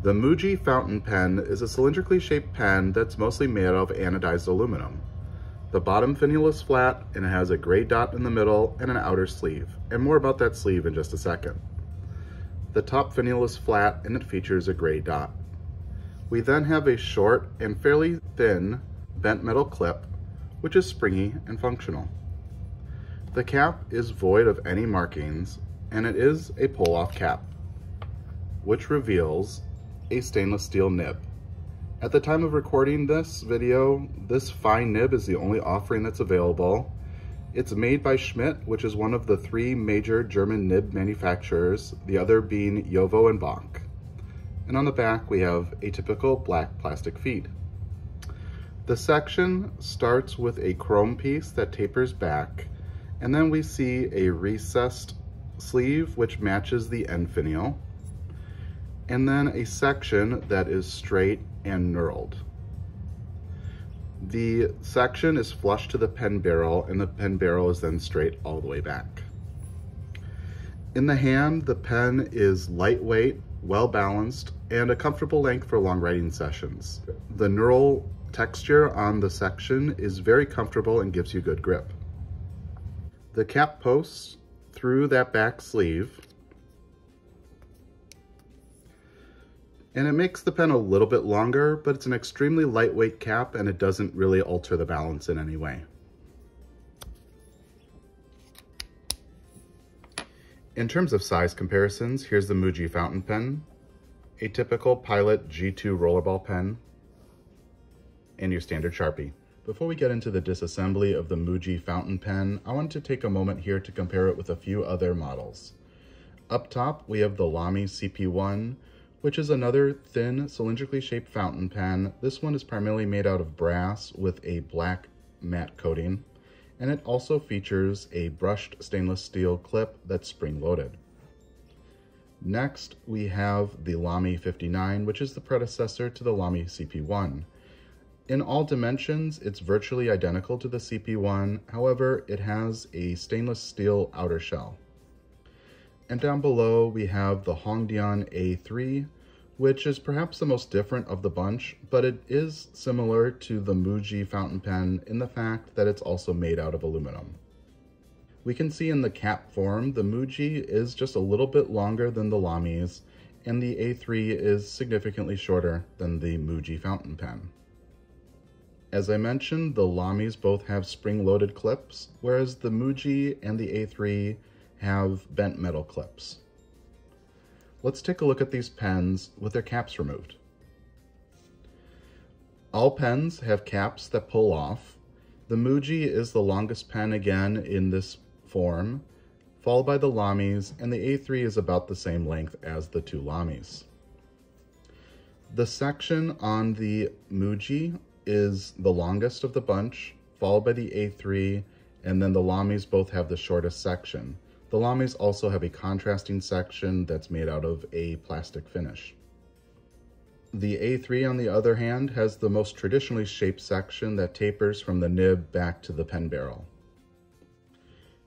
The Muji fountain pen is a cylindrically shaped pen that's mostly made of anodized aluminum. The bottom finial is flat and it has a gray dot in the middle and an outer sleeve, and more about that sleeve in just a second. The top finial is flat and it features a gray dot. We then have a short and fairly thin bent metal clip, which is springy and functional. The cap is void of any markings and it is a pull-off cap, which reveals a stainless steel nib. At the time of recording this video, this fine nib is the only offering that's available. It's made by Schmidt, which is one of the three major German nib manufacturers, the other being JoWo and Bock. And on the back, we have a typical black plastic feed. The section starts with a chrome piece that tapers back, and then we see a recessed sleeve, which matches the end finial and then a section that is straight and knurled. The section is flush to the pen barrel and the pen barrel is then straight all the way back. In the hand, the pen is lightweight, well balanced, and a comfortable length for long writing sessions. The knurl texture on the section is very comfortable and gives you good grip. The cap posts through that back sleeve and it makes the pen a little bit longer, but it's an extremely lightweight cap and it doesn't really alter the balance in any way. In terms of size comparisons, here's the Muji fountain pen, a typical Pilot G2 rollerball pen, and your standard Sharpie. Before we get into the disassembly of the Muji fountain pen, I wanted to take a moment here to compare it with a few other models. Up top, we have the Lamy CP1, which is another thin cylindrically shaped fountain pen. This one is primarily made out of brass with a black matte coating, and it also features a brushed stainless steel clip that's spring-loaded. Next, we have the Lamy 59, which is the predecessor to the Lamy CP1. In all dimensions, it's virtually identical to the CP1, however, it has a stainless steel outer shell. And down below we have the Hongdian A3, which is perhaps the most different of the bunch, but it is similar to the Muji fountain pen in the fact that it's also made out of aluminum. We can see in the cap form, the Muji is just a little bit longer than the Lamy's, and the A3 is significantly shorter than the Muji fountain pen. As I mentioned, the Lamy's both have spring-loaded clips, whereas the Muji and the A3 have bent metal clips. Let's take a look at these pens with their caps removed. All pens have caps that pull off. The Muji is the longest pen again in this form, followed by the Lamy's, and the A3 is about the same length as the two Lamy's. The section on the Muji is the longest of the bunch, followed by the A3, and then the Lamy's both have the shortest section. The Lamy's also have a contrasting section that's made out of a plastic finish. The A3, on the other hand, has the most traditionally shaped section that tapers from the nib back to the pen barrel.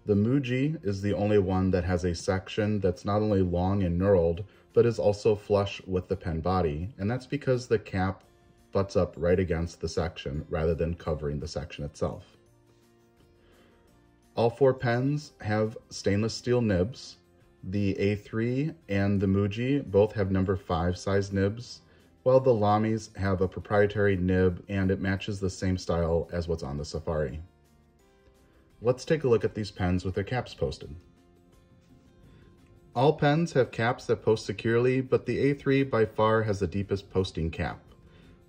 The Muji is the only one that has a section that's not only long and knurled, but is also flush with the pen body, and that's because the cap butts up right against the section rather than covering the section itself. All four pens have stainless steel nibs. The A3 and the Muji both have number 5 size nibs, while the Lamy's have a proprietary nib and it matches the same style as what's on the Safari. Let's take a look at these pens with their caps posted. All pens have caps that post securely, but the A3 by far has the deepest posting cap.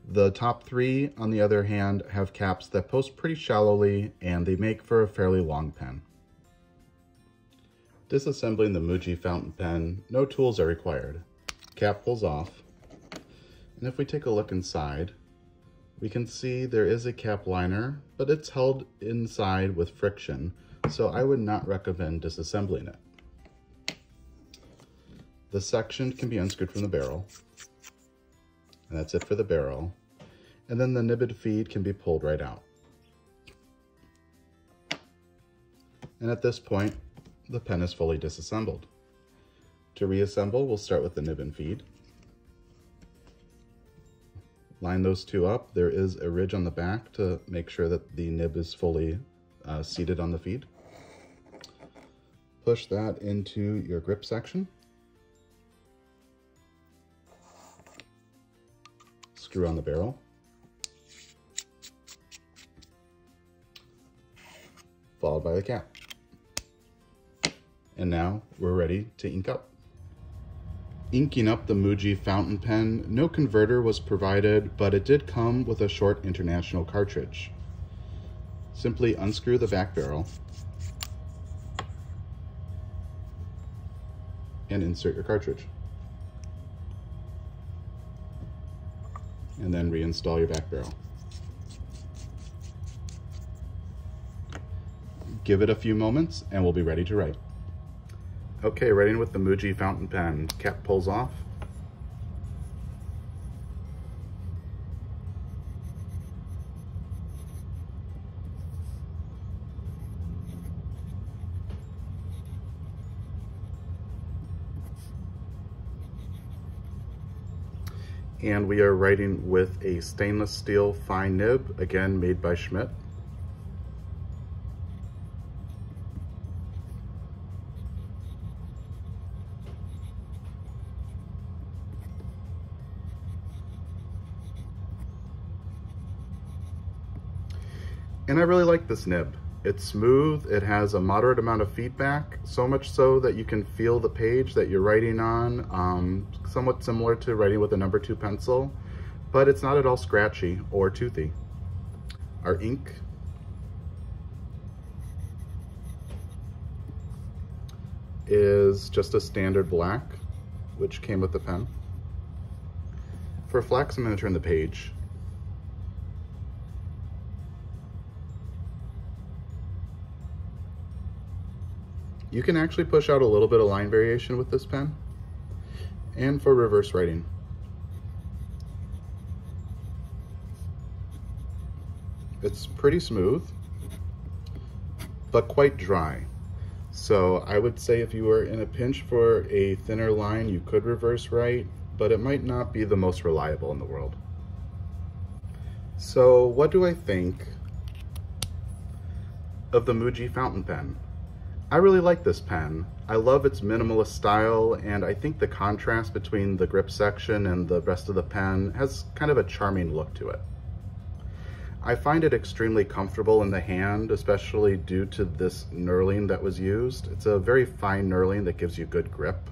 The top three, on the other hand, have caps that post pretty shallowly and they make for a fairly long pen. Disassembling the Muji fountain pen, no tools are required. Cap pulls off, and if we take a look inside, we can see there is a cap liner, but it's held inside with friction, so I would not recommend disassembling it. The section can be unscrewed from the barrel, and that's it for the barrel. And then the nibbed feed can be pulled right out. And at this point, the pen is fully disassembled. To reassemble, we'll start with the nib and feed. line those two up. There is a ridge on the back to make sure that the nib is fully uh, seated on the feed. Push that into your grip section. Screw on the barrel. Followed by the cap. And now we're ready to ink up. Inking up the Muji fountain pen, no converter was provided, but it did come with a short international cartridge. Simply unscrew the back barrel and insert your cartridge. And then reinstall your back barrel. Give it a few moments and we'll be ready to write. Okay, writing with the Muji fountain pen. Cap pulls off. And we are writing with a stainless steel fine nib, again made by Schmidt. And I really like this nib. It's smooth, it has a moderate amount of feedback, so much so that you can feel the page that you're writing on, um, somewhat similar to writing with a number two pencil, but it's not at all scratchy or toothy. Our ink is just a standard black, which came with the pen. For flex, I'm gonna turn the page You can actually push out a little bit of line variation with this pen and for reverse writing. It's pretty smooth, but quite dry. So I would say if you were in a pinch for a thinner line, you could reverse write, but it might not be the most reliable in the world. So what do I think of the Muji fountain pen? I really like this pen. I love its minimalist style and I think the contrast between the grip section and the rest of the pen has kind of a charming look to it. I find it extremely comfortable in the hand, especially due to this knurling that was used. It's a very fine knurling that gives you good grip.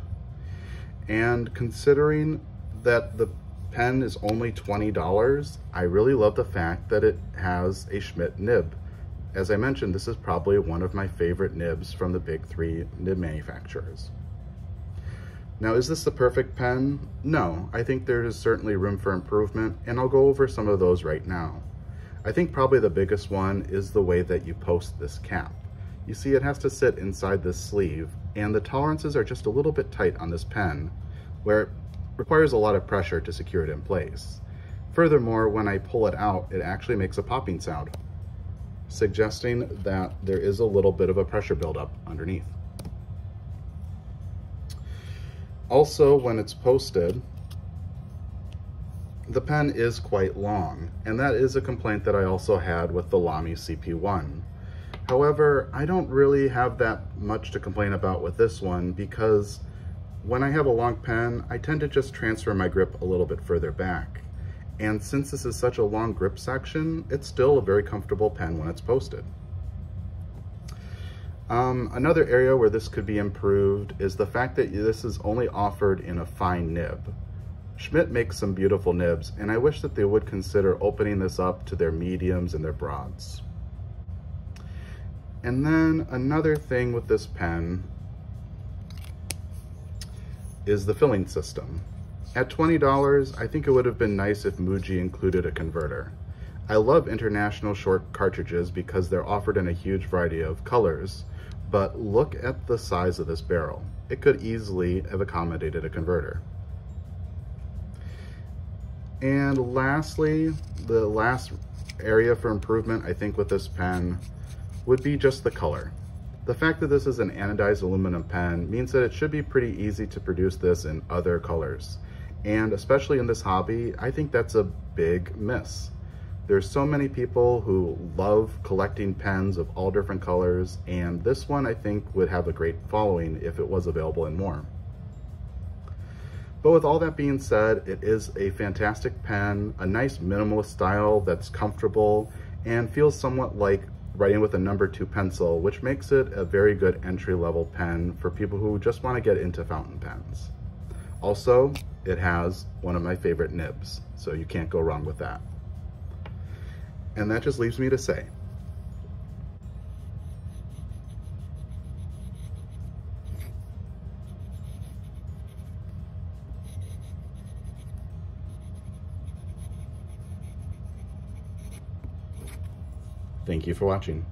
And considering that the pen is only $20, I really love the fact that it has a Schmidt nib. As I mentioned, this is probably one of my favorite nibs from the big three nib manufacturers. Now, is this the perfect pen? No, I think there is certainly room for improvement, and I'll go over some of those right now. I think probably the biggest one is the way that you post this cap. You see it has to sit inside this sleeve, and the tolerances are just a little bit tight on this pen, where it requires a lot of pressure to secure it in place. Furthermore, when I pull it out, it actually makes a popping sound suggesting that there is a little bit of a pressure buildup underneath. Also, when it's posted, the pen is quite long, and that is a complaint that I also had with the Lamy CP1. However, I don't really have that much to complain about with this one because when I have a long pen, I tend to just transfer my grip a little bit further back. And since this is such a long grip section, it's still a very comfortable pen when it's posted. Um, another area where this could be improved is the fact that this is only offered in a fine nib. Schmidt makes some beautiful nibs, and I wish that they would consider opening this up to their mediums and their broads. And then another thing with this pen is the filling system. At $20, I think it would have been nice if Muji included a converter. I love international short cartridges because they're offered in a huge variety of colors, but look at the size of this barrel. It could easily have accommodated a converter. And lastly, the last area for improvement, I think with this pen, would be just the color. The fact that this is an anodized aluminum pen means that it should be pretty easy to produce this in other colors And especially in this hobby, I think that's a big miss. There's so many people who love collecting pens of all different colors, and this one I think would have a great following if it was available in more. But with all that being said, it is a fantastic pen, a nice minimalist style that's comfortable and feels somewhat like writing with a number two pencil, which makes it a very good entry-level pen for people who just want to get into fountain pens. Also, it has one of my favorite nibs, so you can't go wrong with that. And that just leaves me to say, Thank you for watching.